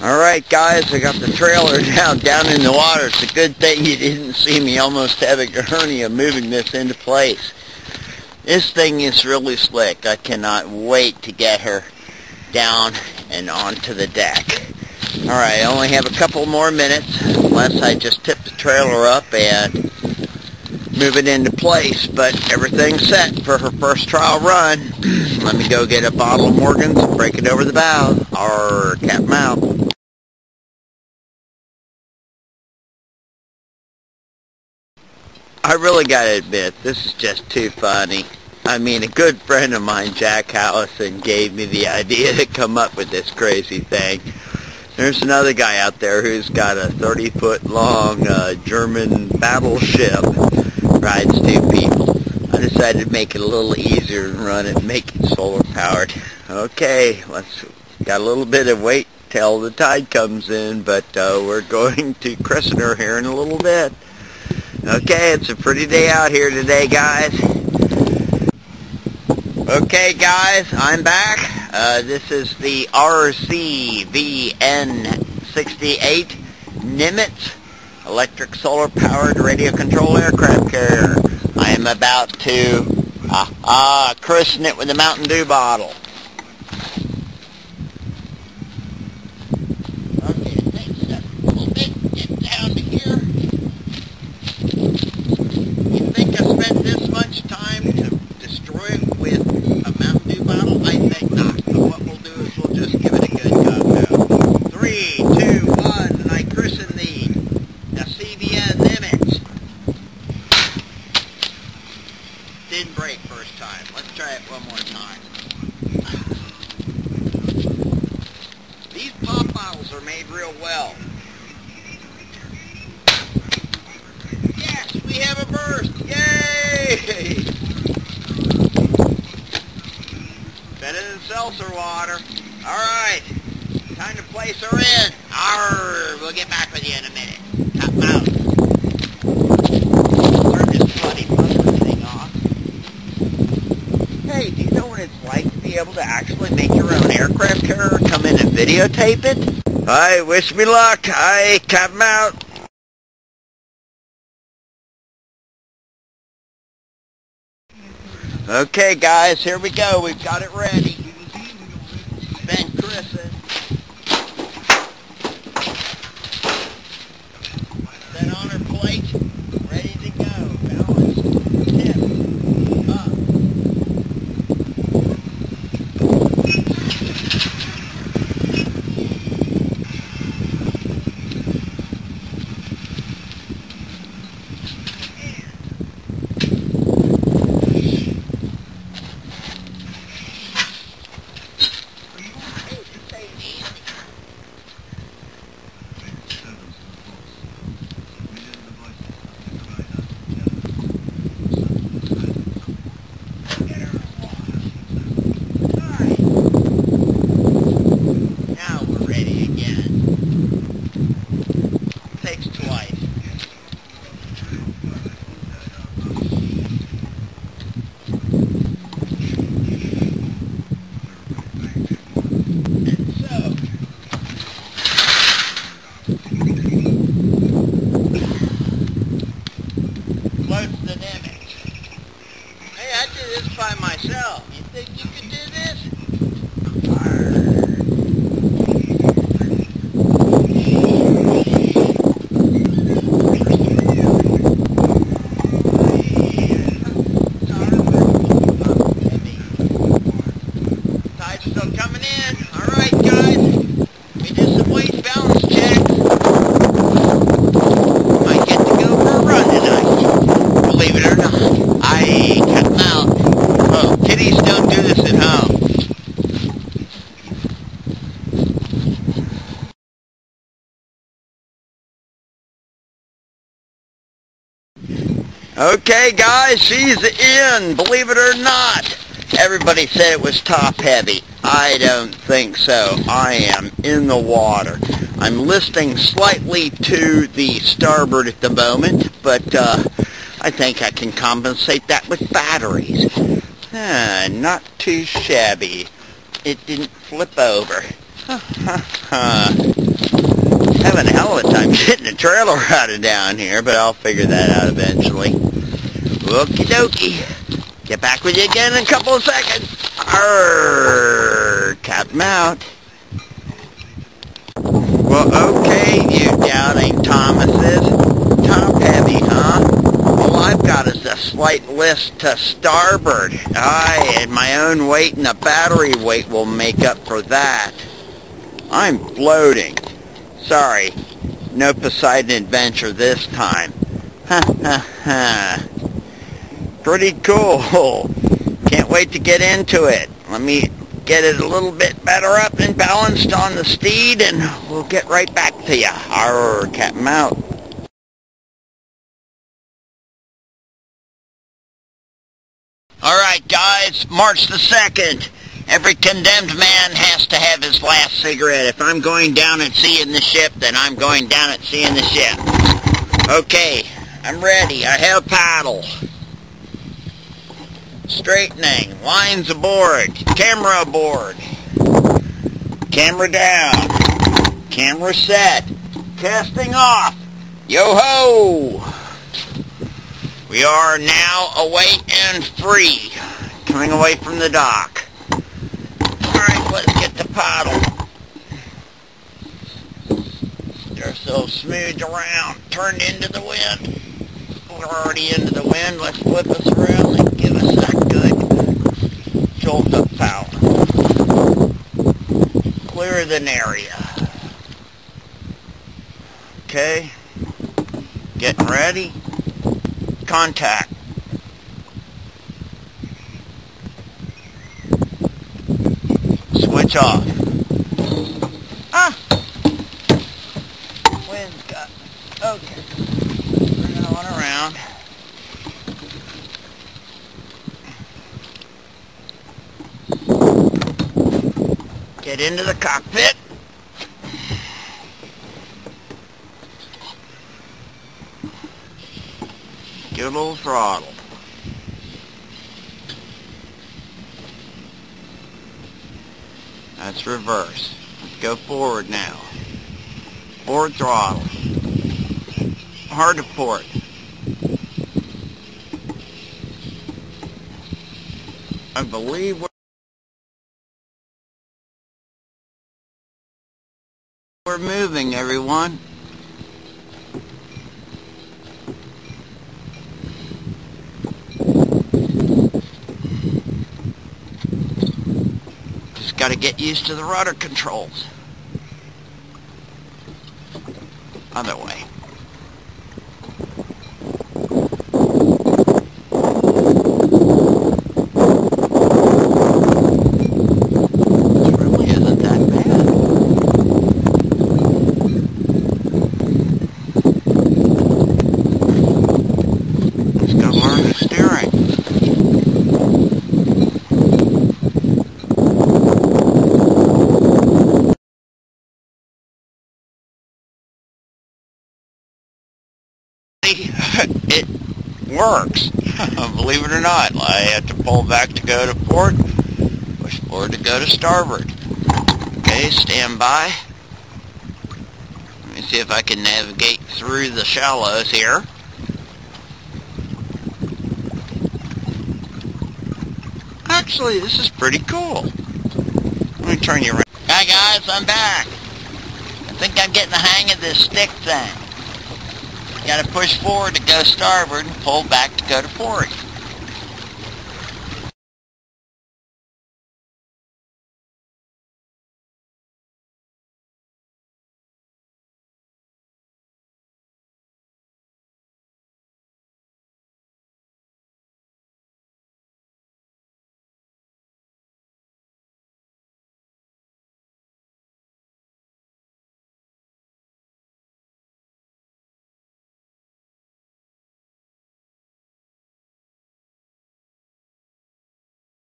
Alright guys, I got the trailer down down in the water. It's a good thing you didn't see me almost having a hernia moving this into place. This thing is really slick. I cannot wait to get her down and onto the deck. Alright, I only have a couple more minutes unless I just tip the trailer up and move it into place, but everything's set for her first trial run. Let me go get a bottle of Morgan's and break it over the bow, or cap mouth. I really gotta admit, this is just too funny. I mean, a good friend of mine, Jack Allison, gave me the idea to come up with this crazy thing. There's another guy out there who's got a 30-foot long uh, German battleship, rides two people. I decided to make it a little easier and run it, make it solar powered. Okay, let's got a little bit of wait till the tide comes in, but uh, we're going to christen her here in a little bit. Okay, it's a pretty day out here today, guys. Okay, guys, I'm back. Uh, this is the RCVN68 Nimitz electric solar powered radio control aircraft carrier. I am about to uh, uh, christen it with a Mountain Dew bottle. Okay, it takes a little bit to get down to here. You think I spent this much time to destroy it with a Mountain Dew bottle? I think not. But what we'll do is we'll just give it a good go now. Three, two, one, and I christen the, the CVN Nimitz. Didn't break first time. Let's try it one more time. These pop bottles are made real well. Yes, we have a burst. Yay! Better than seltzer water. All right, time to place her in. Arr, we'll get back with you in a minute. Top out. Turn this bloody bumper thing off. Hey, do you know what it's like to be able to actually make your own aircraft carrier come in and videotape it? I wish me luck. I come out. Okay, guys, here we go. We've got it ready. Ben Christen. Set on her plate. Ready to go. Balance. Tip. Up. Alright. Now we're ready again. Takes twice. And so, close the Nimitz. Hey, I did this by myself. You think you could do this? Tide's still coming in. All right, guys. We did some weight balance checks. Might get to go for a run tonight. Believe it or not. I cut them out. Oh, kiddies don't do this at home. Okay, guys, she's in. Believe it or not. Everybody said it was top heavy. I don't think so. I am in the water. I'm listing slightly to the starboard at the moment, but uh, I think I can compensate that with batteries. Ah, not too shabby. It didn't flip over. Ha ha ha. having a hell of a time getting the trailer out of down here, but I'll figure that out eventually. Okie dokie. Get back with you again in a couple of seconds. Arrgh. Cap him out. Well, okay, you doubting Thomases. Top heavy, huh? All I've got is a slight list to starboard. Aye, and my own weight and the battery weight will make up for that. I'm floating. Sorry, no Poseidon adventure this time. Ha ha ha. Pretty cool. Can't wait to get into it. Let me get it a little bit better up and balanced on the steed, and we'll get right back to you. Arr, Captain out. All right, guys, March the 2nd. Every condemned man has to have his last cigarette. If I'm going down at sea in the ship, then I'm going down at sea in the ship. Okay, I'm ready. I have paddle. Straightening. Lines aboard. Camera aboard. Camera down. Camera set. Casting off. Yo-ho! We are now away and free. Coming away from the dock. Alright, let's get the paddle. Get ourselves smoothed around. Turned into the wind. We're already into the wind. Let's flip us around and give us that good jolt of power. Clear the area. Okay. Getting ready. Contact. Switch off. Ah! Wind's got... Okay. Bring it on around. Get into the cockpit. Give a little throttle. That's reverse. Let's go forward now. Forward throttle. Hard to port. I believe we're We're moving, everyone. Got to get used to the rudder controls. Other way. This really isn't that bad. Just gotta learn the steering. it works. Believe it or not, I had to pull back to go to port, push forward to go to starboard. Okay, stand by. Let me see if I can navigate through the shallows here. Actually, this is pretty cool. Let me turn you around. Hi guys, I'm back. I think I'm getting the hang of this stick thing. Got to push forward to go starboard and pull back to go to port.